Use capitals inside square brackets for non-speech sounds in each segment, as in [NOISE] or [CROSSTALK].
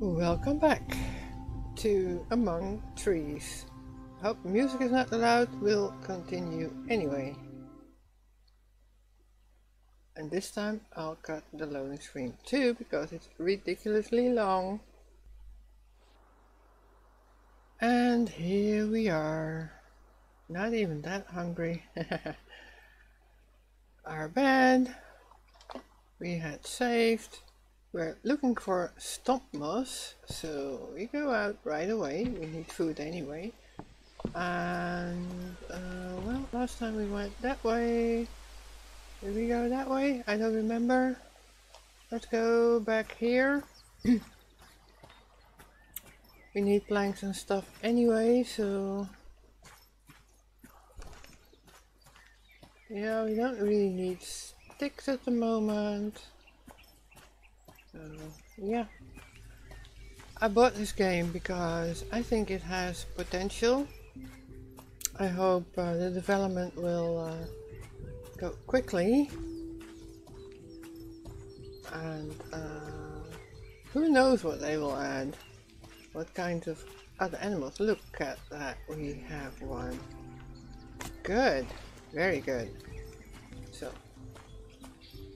Welcome back to Among Trees. Hope music is not allowed, we'll continue anyway. And this time I'll cut the loading screen too because it's ridiculously long. And here we are. Not even that hungry. [LAUGHS] Our bed we had saved. We're looking for stomp moss, so we go out right away. We need food anyway. And, uh, well, last time we went that way. Did we go that way? I don't remember. Let's go back here. [CLEARS THROAT] we need planks and stuff anyway, so... Yeah, we don't really need sticks at the moment. So, yeah. I bought this game because I think it has potential. I hope uh, the development will uh, go quickly. And uh, who knows what they will add. What kinds of other animals. Look at that, we have one. Good, very good. So,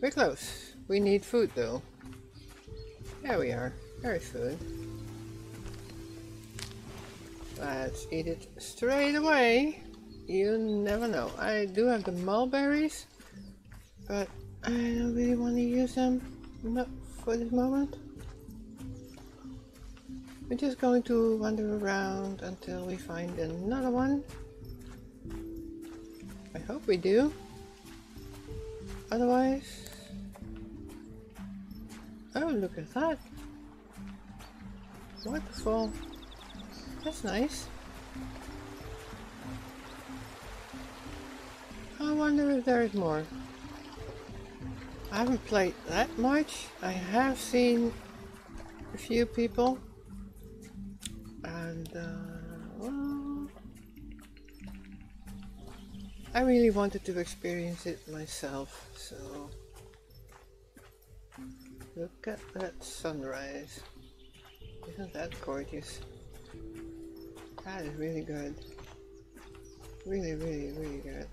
we're close. We need food though. There we are. There's food. Let's eat it straight away. You never know. I do have the mulberries, but I don't really want to use them. Not for this moment. We're just going to wander around until we find another one. I hope we do. Otherwise... Oh, look at that. Waterfall. That's nice. I wonder if there is more. I haven't played that much. I have seen a few people. And, uh, well, I really wanted to experience it myself, so... Look at that sunrise. Isn't that gorgeous? That is really good. Really, really, really good.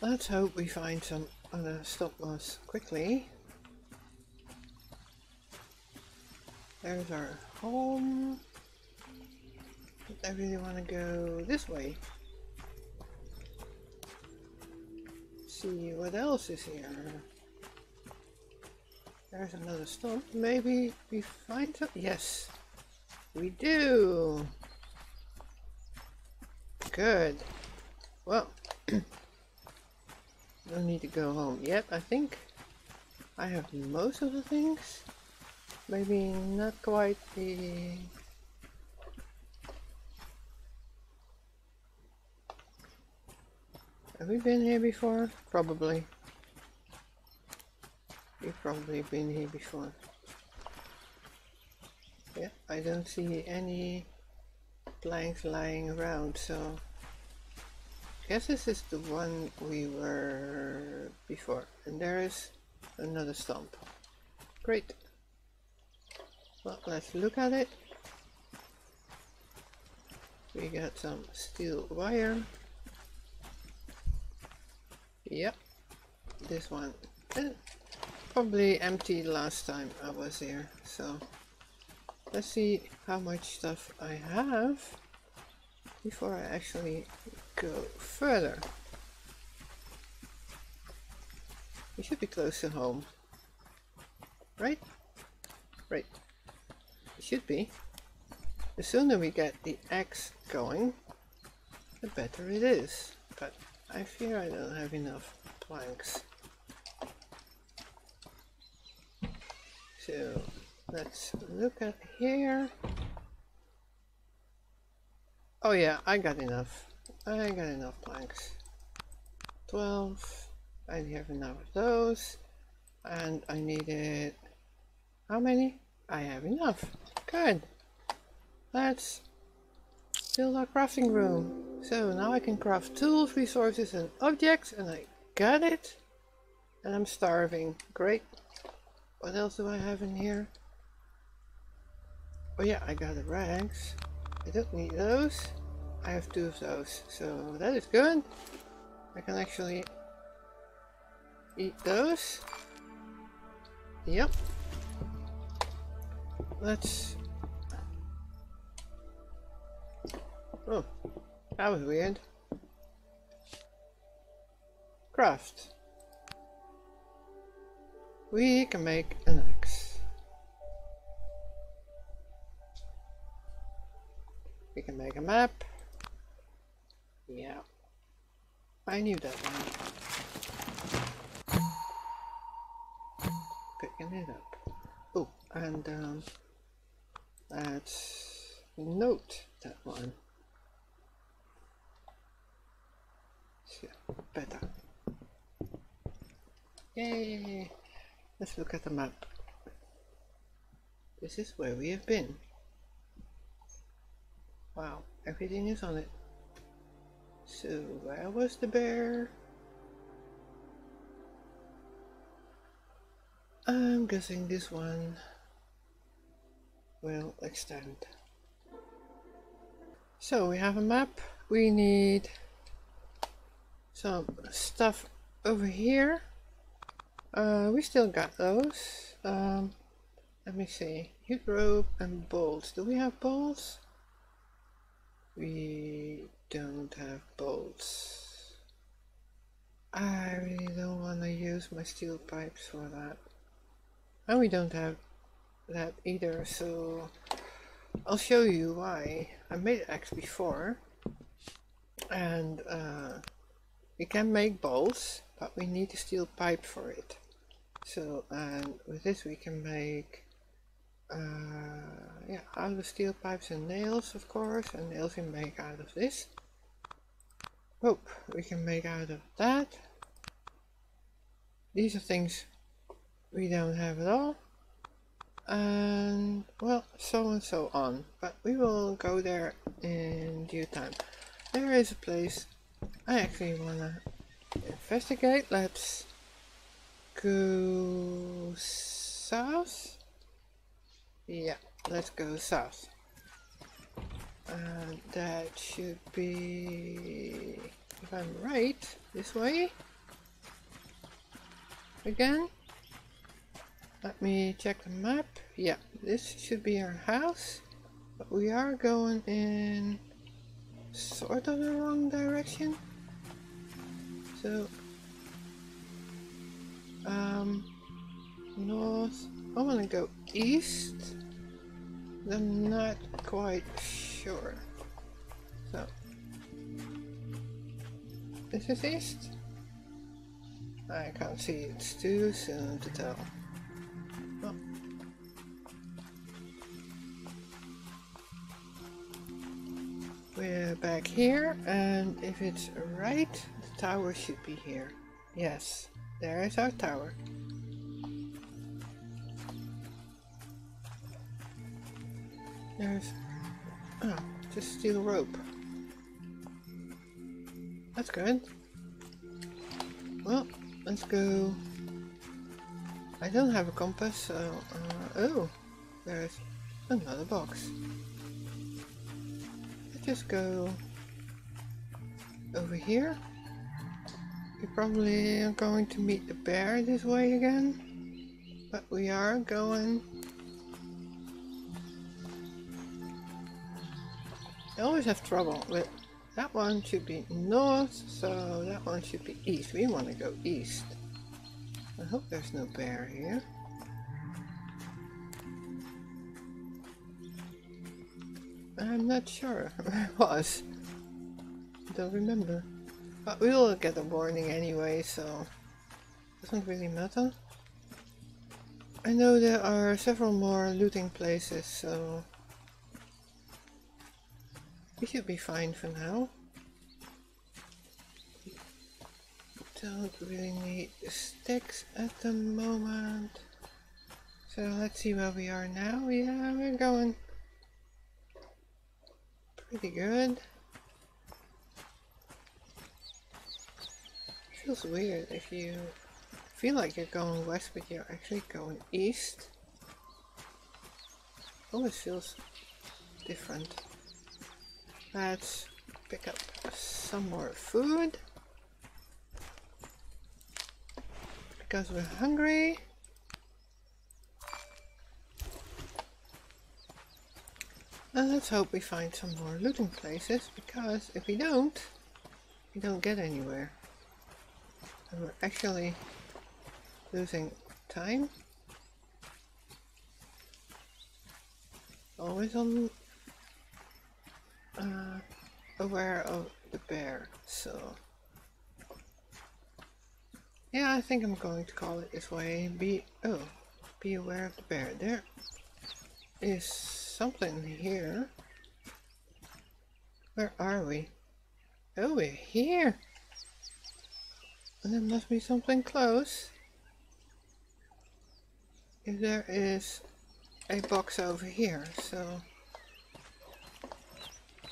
Let's hope we find some other stomp moss quickly. There's our home. I really want to go this way. See what else is here. There's another stump. Maybe we find some. Yes, we do. Good. Well, [CLEARS THROAT] don't need to go home yet, I think. I have most of the things. Maybe not quite the... Have we been here before? Probably. We've probably been here before. Yeah, I don't see any planks lying around, so I guess this is the one we were before. And there is another stump. Great. Well, let's look at it. We got some steel wire. Yep, this one. Probably empty last time I was here, so let's see how much stuff I have before I actually go further. We should be close to home. Right? Right. It should be. The sooner we get the axe going, the better it is. But I fear I don't have enough planks. So let's look at here. Oh yeah, I got enough. I got enough planks. 12. I have enough of those. And I needed... How many? I have enough. Good. Let's build our crafting room. So now I can craft tools, resources and objects. And I got it. And I'm starving. Great. What else do I have in here? Oh yeah, I got the rags. I don't need those. I have two of those, so that is good. I can actually eat those. Yep. Let's... Oh, that was weird. Craft. We can make an X. We can make a map. Yeah. I knew that one. Picking it up. Oh, and um, let's note that one. Yeah, better. Yay! Let's look at the map. This is where we have been. Wow, everything is on it. So, where was the bear? I'm guessing this one will extend. So, we have a map. We need some stuff over here. Uh, we still got those. Um, let me see. Hip rope and bolts. Do we have bolts? We don't have bolts. I really don't want to use my steel pipes for that. And we don't have that either, so I'll show you why. I made X before, and uh, we can make bolts, but we need a steel pipe for it. So, and with this we can make uh, yeah, out of steel pipes and nails, of course, and nails we make out of this rope we can make out of that. These are things we don't have at all. And well, so and so on. But we will go there in due time. There is a place I actually want to investigate. Let's go south. Yeah, let's go south. And that should be, if I'm right, this way. Again. Let me check the map. Yeah, this should be our house. But we are going in sort of the wrong direction. So, um, north. I want to go east. I'm not quite sure. So, this is east? I can't see, it's too soon to tell. Oh. We're back here, and if it's right, the tower should be here. Yes, there is our tower. There's oh, just steel rope. That's good. Well, let's go. I don't have a compass, so uh, oh, there's another box. Let's just go over here. We probably are going to meet the bear this way again, but we are going I always have trouble with that one should be north, so that one should be east. We want to go east. I hope there's no bear here. I'm not sure [LAUGHS] where it was. Don't remember. But we will get a warning anyway, so doesn't really matter. I know there are several more looting places, so we should be fine for now. Don't really need sticks at the moment. So let's see where we are now. Yeah, we're going pretty good. Feels weird if you feel like you're going west but you're actually going east. always feels different. Let's pick up some more food. Because we're hungry. And let's hope we find some more looting places, because if we don't, we don't get anywhere. We're actually losing time. Always on uh, aware of the bear, so yeah, I think I'm going to call it this way. Be oh, be aware of the bear. There is something here. Where are we? Oh, we're here. There must be something close. If there is a box over here, so...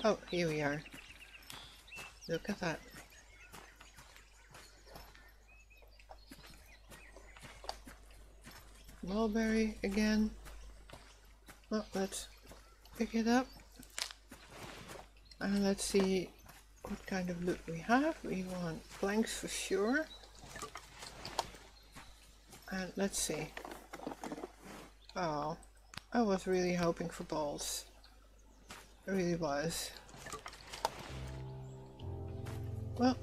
Oh, here we are. Look at that. Mulberry again. Well, let's pick it up. And let's see what kind of loot we have. We want planks for sure. And let's see. Oh, I was really hoping for balls. I really was. Well,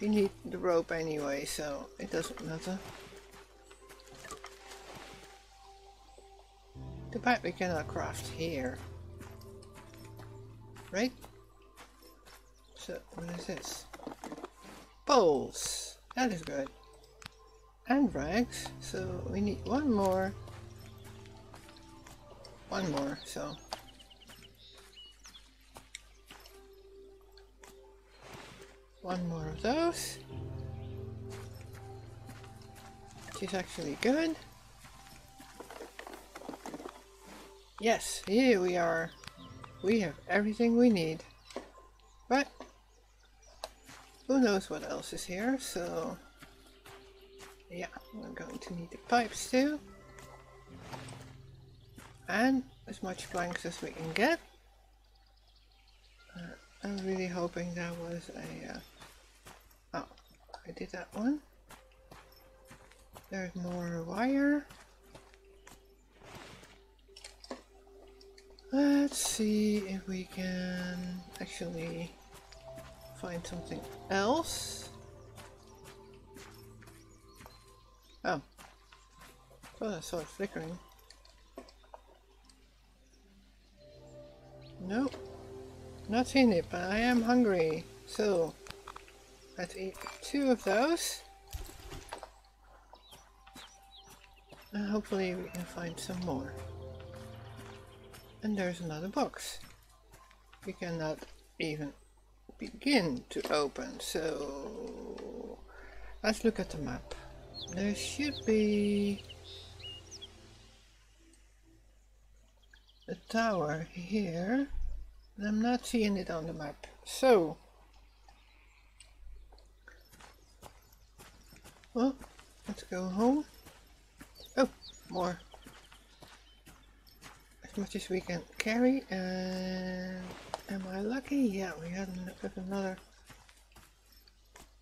you need the rope anyway, so it doesn't matter. The pipe we cannot craft here. Right? So, what is this? Bowls! That is good. And rags, so we need one more. One more, so. One more of those. Which is actually good. Yes, here we are. We have everything we need. But, who knows what else is here, so... Yeah, we're going to need the pipes too. And as much planks as we can get. Uh, I'm really hoping that was a... Uh, oh, I did that one. There's more wire. Let's see if we can actually find something else. Oh. Oh, I saw it flickering. Nope. Not seen it, but I am hungry. So, let's eat two of those. And hopefully we can find some more. And there's another box. We cannot even begin to open, so let's look at the map. There should be a tower here. I'm not seeing it on the map. So, well, let's go home. Oh, more much as we can carry and am I lucky? Yeah, we had another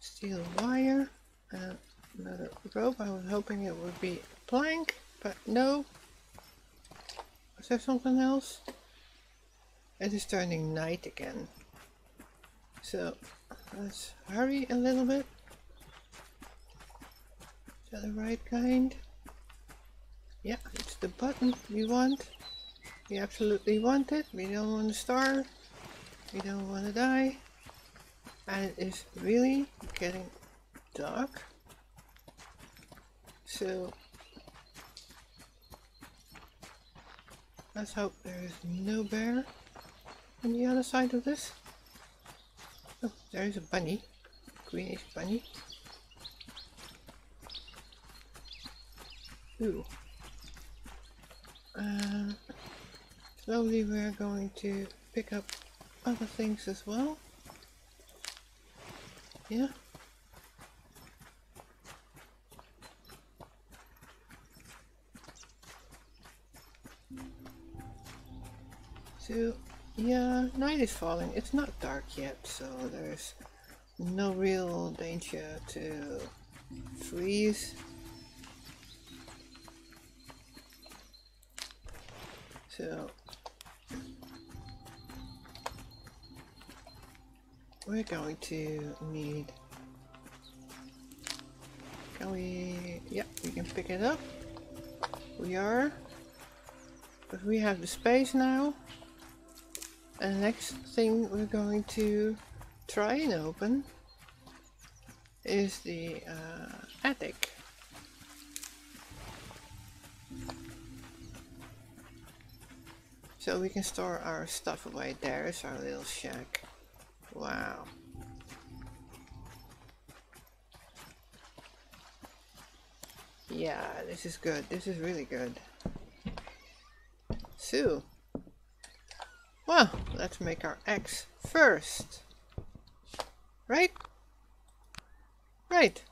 steel wire and another rope. I was hoping it would be a plank, but no. Is there something else? It is turning night again. So let's hurry a little bit. Is that the right kind? Yeah, it's the button we want. We absolutely want it. We don't want to starve. We don't want to die. And it is really getting dark. So let's hope there is no bear on the other side of this. Oh, there is a bunny. Greenish bunny. Ooh. Uh, Slowly we're going to pick up other things as well. Yeah. So, yeah, night is falling. It's not dark yet, so there's no real danger to freeze. So, we're going to need can we yeah we can pick it up. We are. But we have the space now. And the next thing we're going to try and open is the uh, attic. So we can store our stuff away there. Is our little shack wow Yeah, this is good. This is really good. So, well, let's make our X first. Right? Right.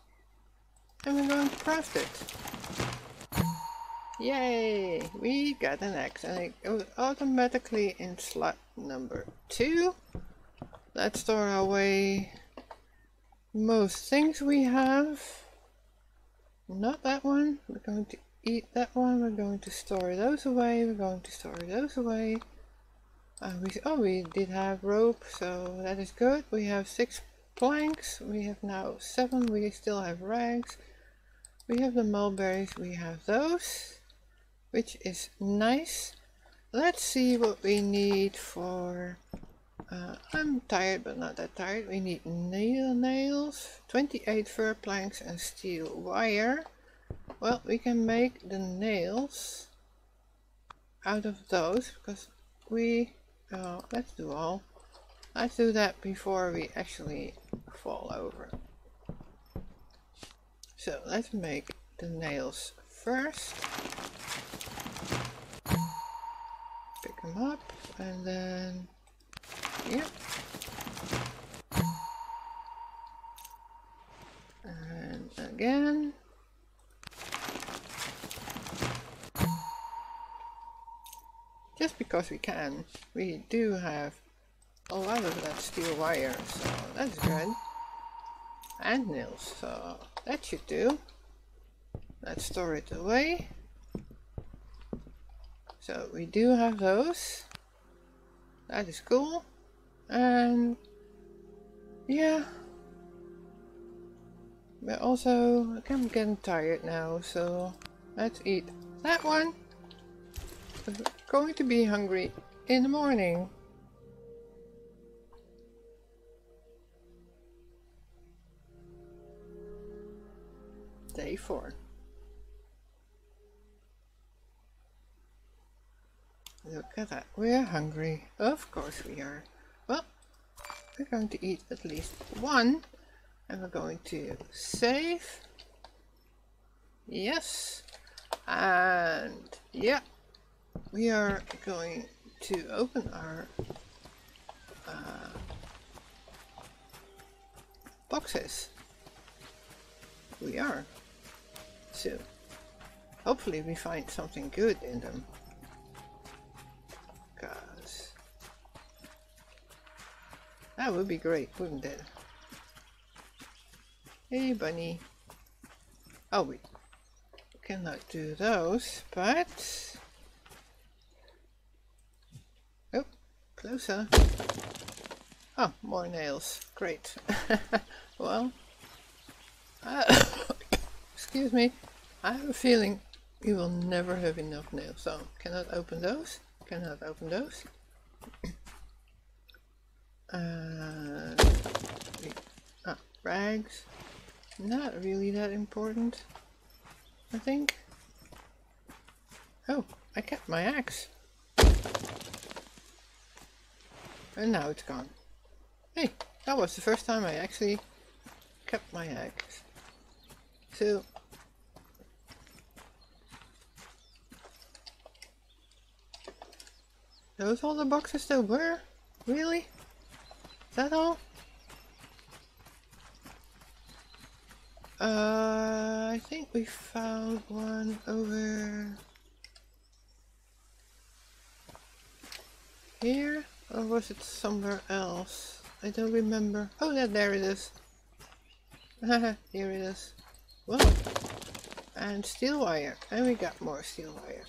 And we're going to craft it. Yay! We got an X and it goes automatically in slot number two. Let's store away most things we have. Not that one. We're going to eat that one. We're going to store those away. We're going to store those away. Uh, we, oh, we did have rope, so that is good. We have six planks. We have now seven. We still have rags. We have the mulberries. We have those, which is nice. Let's see what we need for... Uh, I'm tired, but not that tired. We need nail nails, 28 fir planks and steel wire. Well, we can make the nails out of those because we... Uh, let's do all. Let's do that before we actually fall over. So let's make the nails first. Pick them up and then Yep. And again. Just because we can, we do have a lot of that steel wire, so that's good. And nails, so that should do. Let's store it away. So we do have those. That is cool. And yeah. But also, I'm getting tired now, so let's eat that one. I'm going to be hungry in the morning. Day 4. Look at that. We're hungry. Of course we are. We're going to eat at least one. And we're going to save. Yes. And yeah, we are going to open our uh, boxes. We are. So, hopefully we find something good in them. That would be great, wouldn't it? Hey, bunny. Oh, we cannot do those, but... Oh, closer. Oh, more nails. Great. [LAUGHS] well, [COUGHS] excuse me. I have a feeling you will never have enough nails. So, cannot open those. Cannot open those. Uh, ah, rags. Not really that important, I think. Oh, I kept my axe. And now it's gone. Hey, that was the first time I actually kept my axe. So, those all the boxes there were? Really? That all? Uh, I think we found one over... here or was it somewhere else? I don't remember. Oh yeah, there it is. [LAUGHS] here it is. Well, and steel wire. And we got more steel wire.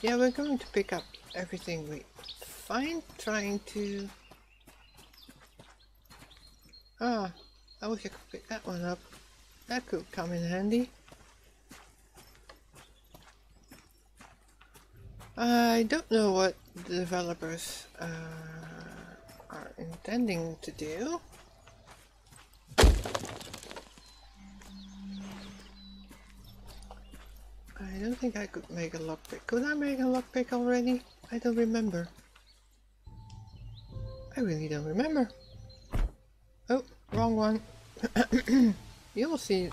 Yeah, we're going to pick up everything we find. Trying to... Ah, I wish I could pick that one up. That could come in handy. I don't know what the developers uh, are intending to do. I don't think I could make a lockpick. Could I make a lockpick already? I don't remember. I really don't remember. Wrong one. [CLEARS THROAT] You'll see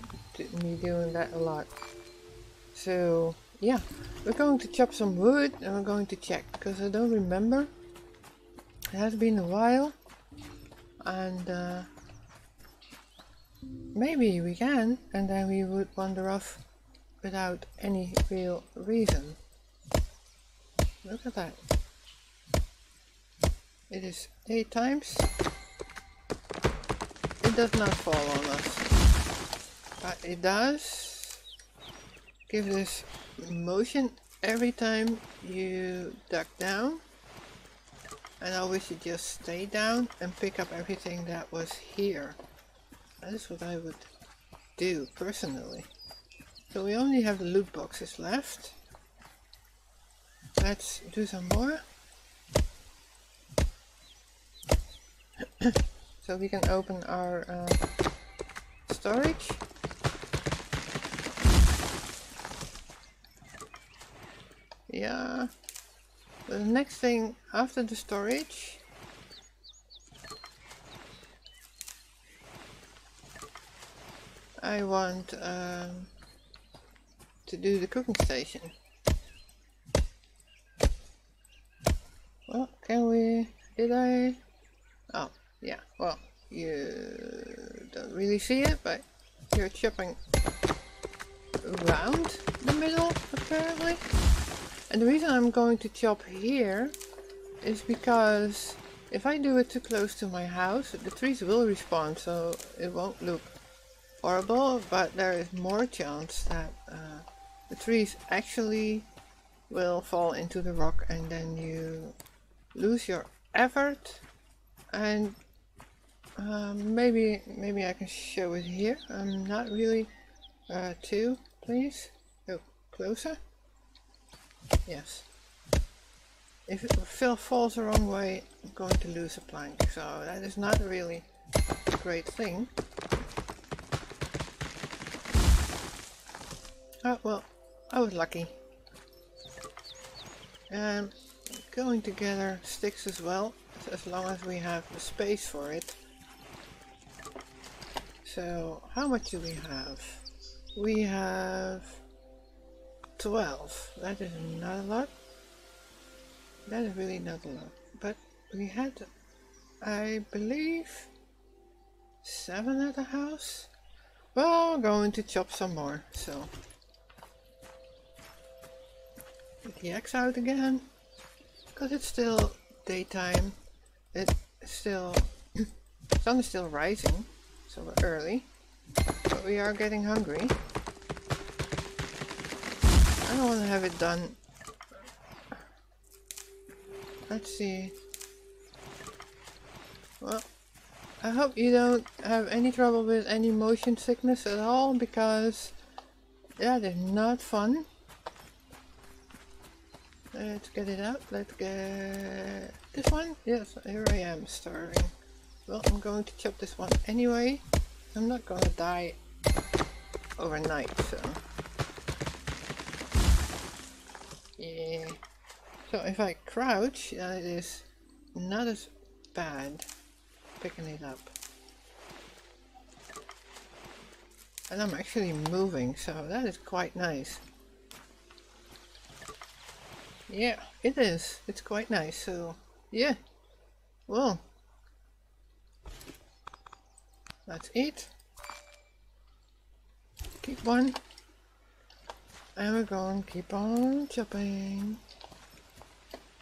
me doing that a lot. So, yeah. We're going to chop some wood and we're going to check because I don't remember. It has been a while. And uh, maybe we can and then we would wander off without any real reason. Look at that. It is eight times. Does not fall on us. But it does give this motion every time you duck down. And I wish you just stay down and pick up everything that was here. That is what I would do personally. So we only have the loot boxes left. Let's do some more. [CLEARS THROAT] so we can open our uh, storage. Yeah. The next thing after the storage I want um, to do the cooking station. Well, can we... Did I... Oh, yeah, well, you don't really see it, but you're chopping around the middle, apparently. And the reason I'm going to chop here is because if I do it too close to my house, the trees will respond, so it won't look horrible, but there is more chance that uh, the trees actually will fall into the rock and then you lose your effort and um, maybe maybe I can show it here. I'm not really uh, too please. Go closer? Yes. If it falls the wrong way I'm going to lose a plank so that is not really a great thing. Oh well I was lucky. And going to gather sticks as well, as long as we have the space for it. So, how much do we have? We have 12. That is not a lot. That is really not a lot. But we had, I believe, 7 at the house. Well, going to chop some more, so Get the X out again. Because it's still daytime. It's still... [CLEARS THROAT] sun is still rising. So we're early. But we are getting hungry. I don't want to have it done. Let's see. Well, I hope you don't have any trouble with any motion sickness at all because that is not fun. Let's get it out. Let's get this one. Yes, here I am starving. Well, I'm going to chop this one anyway. I'm not going to die overnight, so. Yeah. So if I crouch, that is not as bad picking it up. And I'm actually moving, so that is quite nice. Yeah, it is. It's quite nice, so yeah. Well, that's it. Keep one. And we're going to keep on chopping.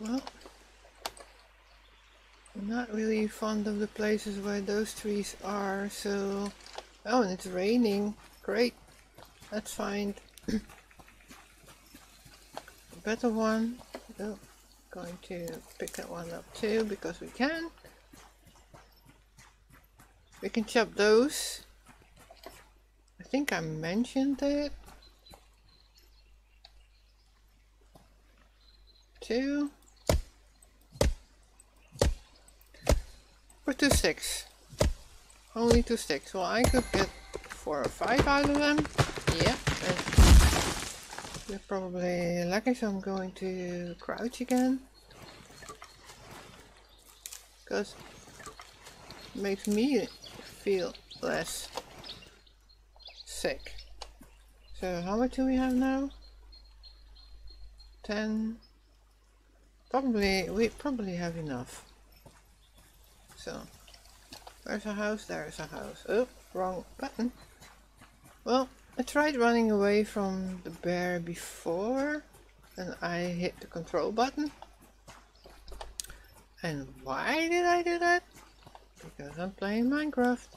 Well, I'm not really fond of the places where those trees are, so... Oh, and it's raining. Great. Find a [COUGHS] better one. Oh, going to pick that one up too, because we can. We can chop those. I think I mentioned it. Two. For two sticks. Only two sticks. Well, I could get four or five out of them. Yeah. You're probably lucky, so I'm going to crouch again. Because makes me feel less sick. So how much do we have now? 10. Probably, we probably have enough. So, where's a house? There's a house. Oh, wrong button. Well, I tried running away from the bear before and I hit the control button. And why did I do that? Because I'm playing Minecraft.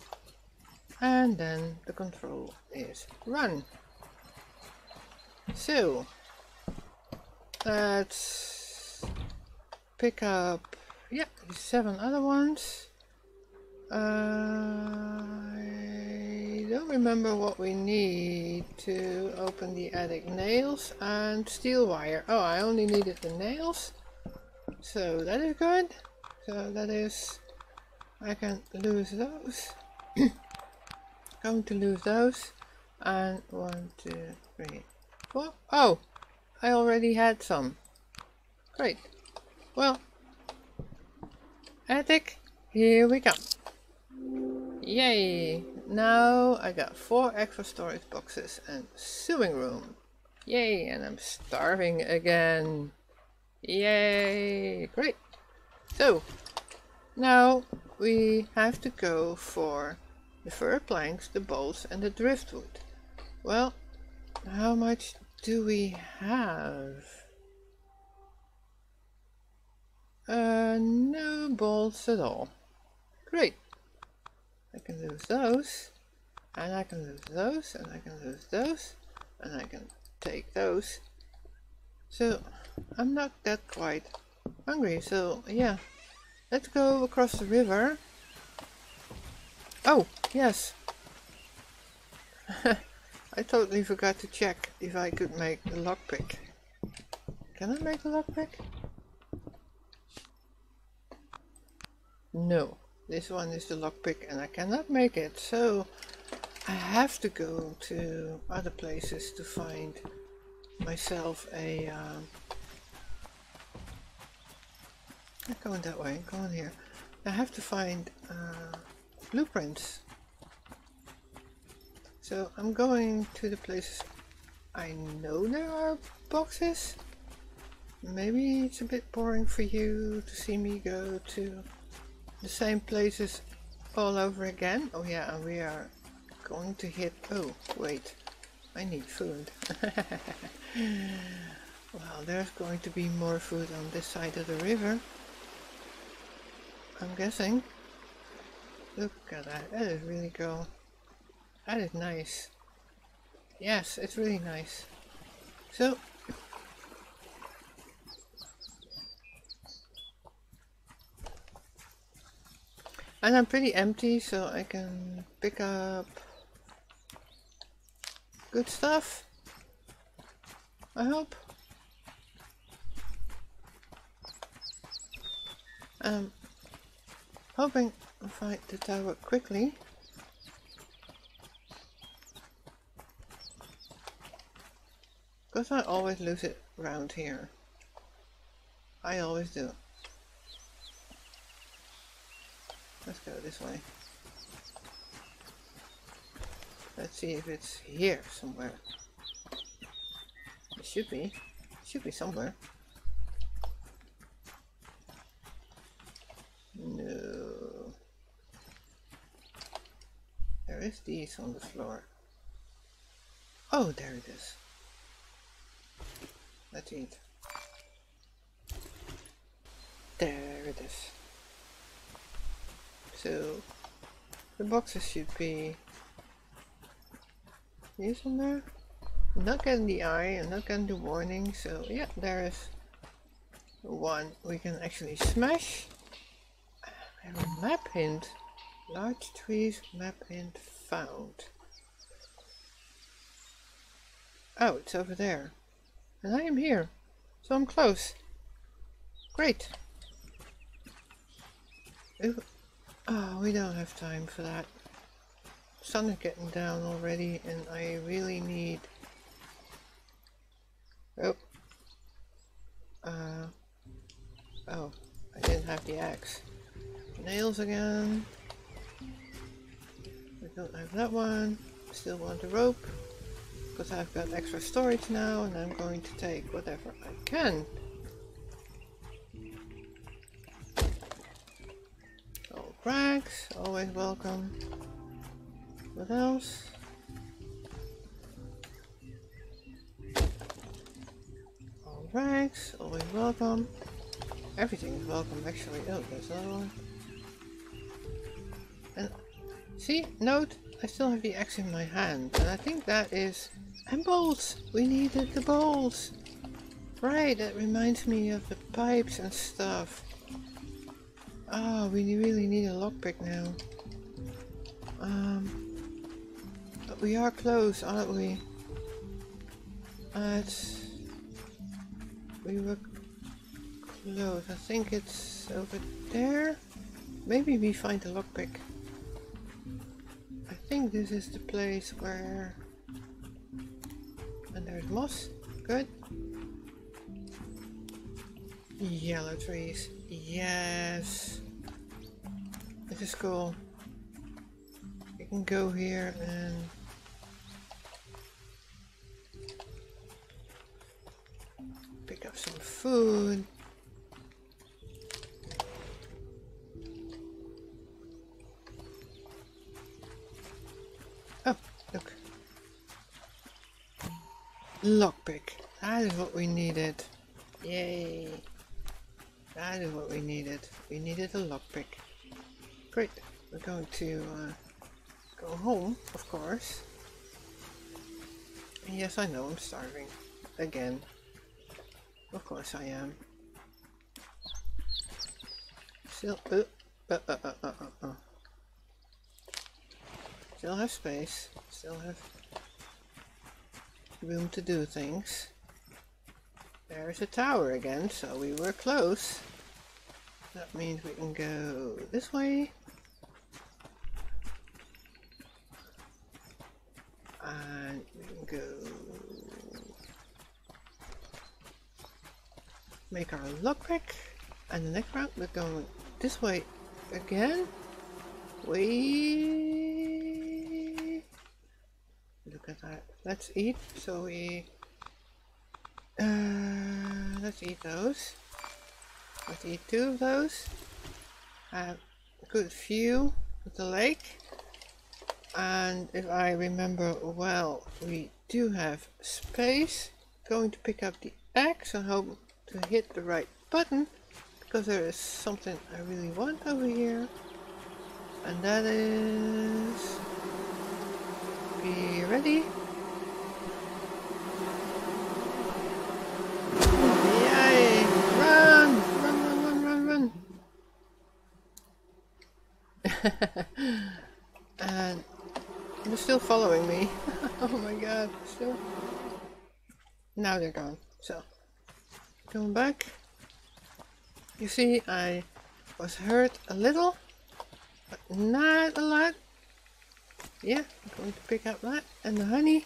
And then the control is run. So, let's pick up, yeah, seven other ones. Uh, I don't remember what we need to open the attic. Nails and steel wire. Oh, I only needed the nails. So that is good. So that is, I can lose those. [COUGHS] going to lose those. And one, two, three, four. Oh, I already had some. Great. Well, attic, here we come. Yay! Now I got four extra storage boxes and sewing room. Yay! And I'm starving again. Yay! Great. So, now we have to go for the fir planks, the bolts and the driftwood. Well, how much do we have? Uh, no bolts at all. Great. I can lose those, and I can lose those, and I can lose those, and I can take those. So, I'm not that quite hungry, so yeah. Let's go across the river. Oh, yes. [LAUGHS] I totally forgot to check if I could make the lockpick. Can I make a lockpick? No. This one is the lockpick and I cannot make it, so I have to go to other places to find myself a... Um, not going that way, going here. I have to find uh, blueprints. So I'm going to the places I know there are boxes. Maybe it's a bit boring for you to see me go to the same places all over again. Oh yeah, and we are going to hit... Oh, wait. I need food. [LAUGHS] well, there's going to be more food on this side of the river. I'm guessing. Look at that. That is really cool. That is nice. Yes, it's really nice. So, And I'm pretty empty, so I can pick up good stuff. I hope. Um, hoping to find the tower quickly. Because I always lose it around here. I always do. Let's go this way. Let's see if it's here somewhere. It should be. It should be somewhere. Is these on the floor. Oh, there it is. Let's eat. There it is. so the boxes should be these on there. not getting the eye and not getting the warning, so yeah, there is one we can actually smash. And a map hint. Large trees map hint found. Oh, it's over there. And I am here. So I'm close. Great. Ooh. Oh, we don't have time for that. Sun is getting down already and I really need... Oh. Uh. Oh, I didn't have the axe. Nails again. Don't have that one. Still want the rope. Because I've got extra storage now and I'm going to take whatever I can. Oh, rags, always welcome. What else? All rags, always welcome. Everything is welcome actually. Oh, there's another one. And see, note, I still have the axe in my hand. And I think that is... And bowls! We needed the bowls! Right, that reminds me of the pipes and stuff. Oh, we really need a lockpick now. Um, but we are close, aren't we? Uh, it's, we were close. I think it's over there. Maybe we find a lockpick. I think this is the place where... And there's moss. Good. Yellow trees. Yes. This is cool. You can go here and pick up some food. Lockpick. That is what we needed. Yay. That is what we needed. We needed a lockpick. Great. We're going to uh, go home, of course. And yes, I know I'm starving. Again. Of course I am. Still, uh, uh, uh, uh, uh, uh. Still have space. Still have room to do things. There's a tower again, so we were close. That means we can go this way. And we can go make our lockpick. And the next round we're going this way again. We at that. Let's eat. So we uh, let's eat those. Let's eat two of those. Have a good view of the lake. And if I remember well, we do have space. Going to pick up the axe and hope to hit the right button because there is something I really want over here. And that is... Be ready. Yay! Run! Run, run, run, run, run! [LAUGHS] and they're still following me. [LAUGHS] oh my god, still. Now they're gone. So, going back. You see, I was hurt a little, but not a lot. Yeah, I'm going to pick up that and the honey.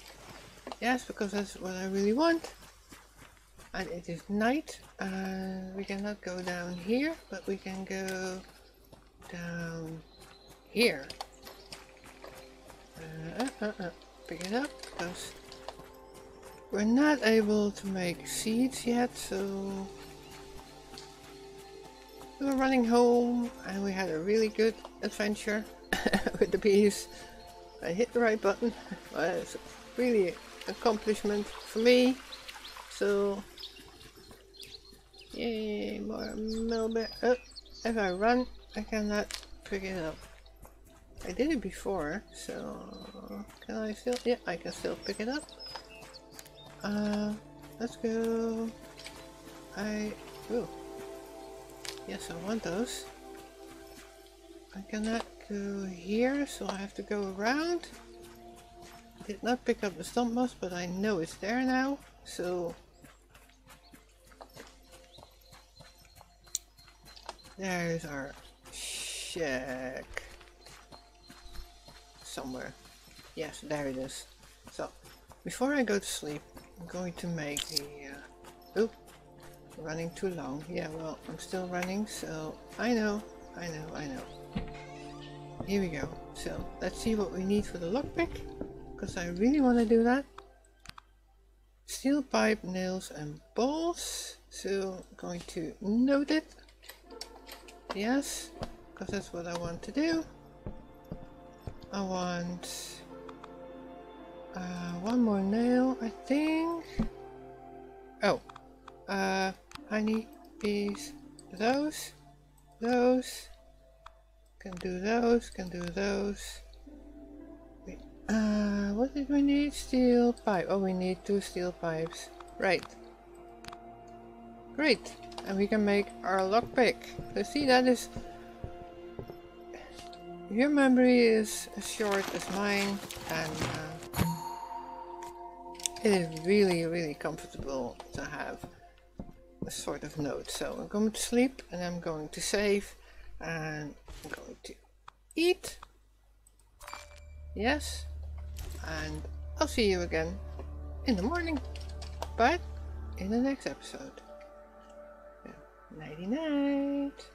Yes, because that's what I really want. And it is night, and we cannot go down here, but we can go down here. Uh, uh, uh, uh, pick it up because we're not able to make seeds yet, so we were running home and we had a really good adventure [LAUGHS] with the bees. I hit the right button. It's really accomplishment for me. So, yay, more milk. Oh, if I run, I cannot pick it up. I did it before, so can I still? Yeah, I can still pick it up. Uh, let's go. I oh yes, I want those. I cannot go here, so I have to go around. Did not pick up the stump moss, but I know it's there now, so there's our shack somewhere. Yes, there it is. So, before I go to sleep, I'm going to make the... Uh, oop, running too long. Yeah, well, I'm still running, so I know, I know, I know. Here we go. So, let's see what we need for the lockpick, because I really want to do that. Steel pipe, nails and balls. So, I'm going to note it. Yes, because that's what I want to do. I want uh, one more nail, I think. Oh, uh, honey bees, those, those, can do those, can do those. Wait, Uh, what did we need? Steel pipe. Oh, we need two steel pipes. Right. Great. And we can make our lockpick. So see, that is your memory is as short as mine and uh, it is really really comfortable to have a sort of note. So I'm going to sleep and I'm going to save and I'm going to eat. Yes. And I'll see you again in the morning. But in the next episode. Nighty night.